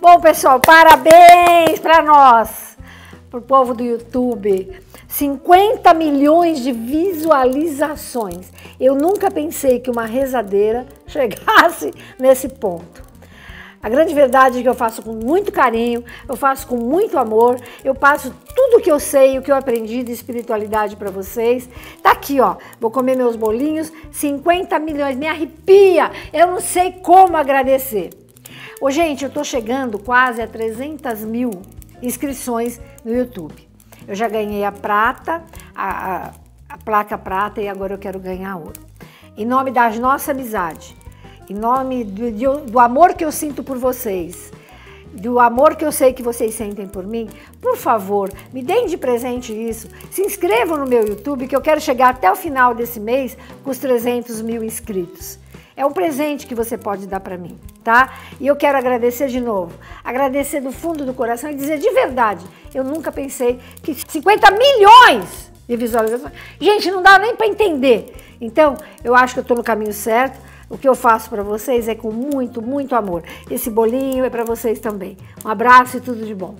Bom, pessoal, parabéns para nós, para o povo do YouTube. 50 milhões de visualizações. Eu nunca pensei que uma rezadeira chegasse nesse ponto. A grande verdade é que eu faço com muito carinho, eu faço com muito amor, eu passo tudo o que eu sei, o que eu aprendi de espiritualidade para vocês. Tá aqui, ó. Vou comer meus bolinhos, 50 milhões, me arrepia. Eu não sei como agradecer. Ô, gente, eu tô chegando quase a 300 mil inscrições no YouTube. Eu já ganhei a prata, a, a, a placa prata e agora eu quero ganhar ouro. Em nome da nossa amizade, em nome do, do amor que eu sinto por vocês, do amor que eu sei que vocês sentem por mim, por favor, me deem de presente isso. Se inscrevam no meu YouTube, que eu quero chegar até o final desse mês com os 300 mil inscritos. É um presente que você pode dar para mim, tá? E eu quero agradecer de novo, agradecer do fundo do coração e dizer de verdade, eu nunca pensei que 50 milhões de visualizações, gente, não dá nem para entender. Então, eu acho que eu estou no caminho certo. O que eu faço para vocês é com muito, muito amor. Esse bolinho é para vocês também. Um abraço e tudo de bom.